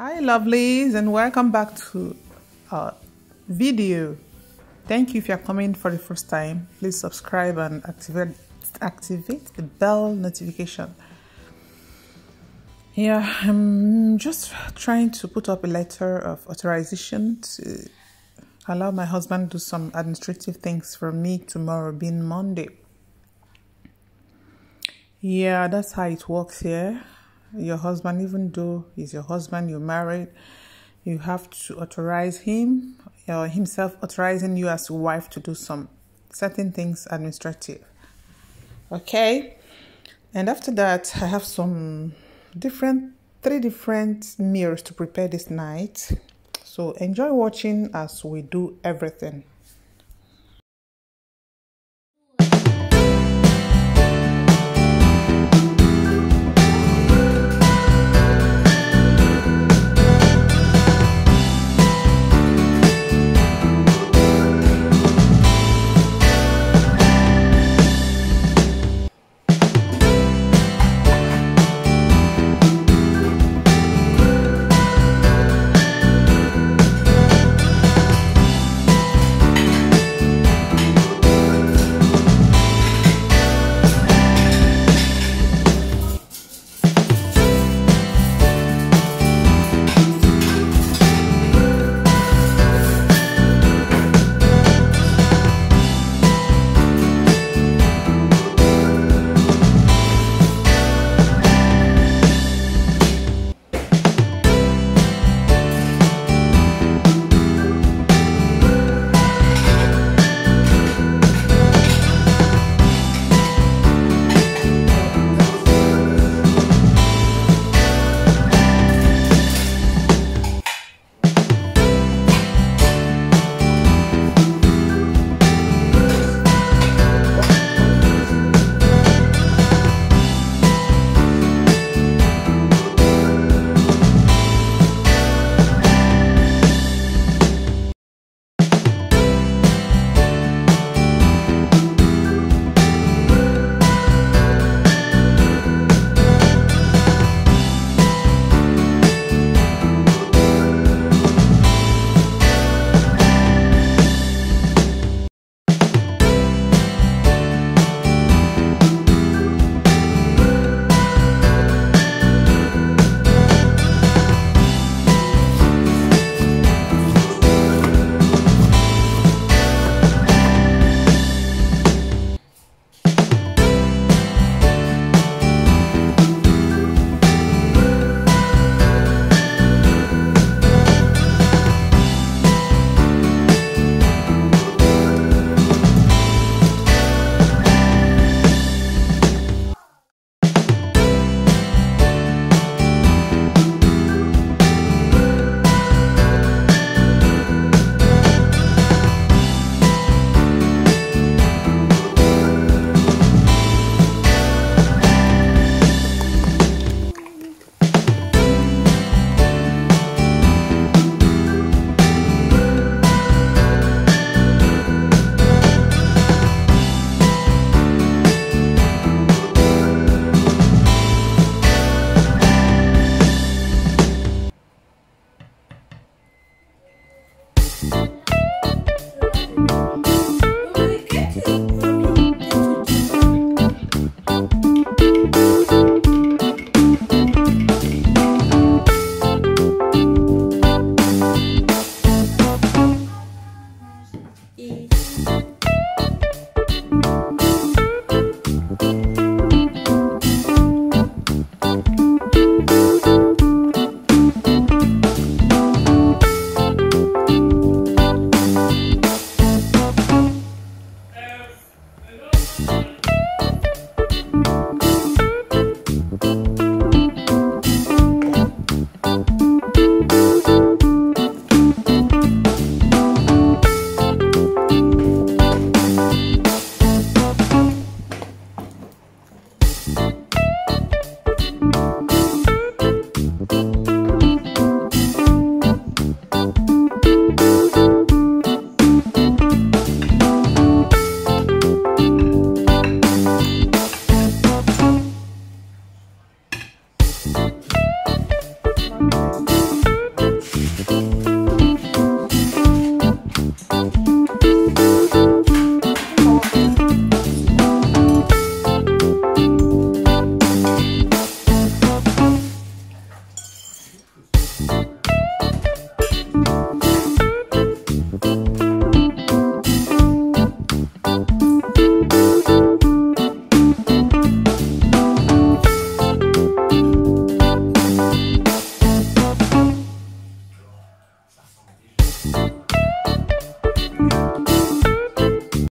Hi lovelies and welcome back to our video. Thank you if you're coming for the first time. Please subscribe and activate activate the bell notification. Yeah, I'm just trying to put up a letter of authorization to allow my husband to do some administrative things for me tomorrow being Monday. Yeah, that's how it works here your husband, even though he's your husband, you're married, you have to authorize him or himself authorizing you as a wife to do some certain things administrative. Okay, and after that, I have some different three different meals to prepare this night. So enjoy watching as we do everything.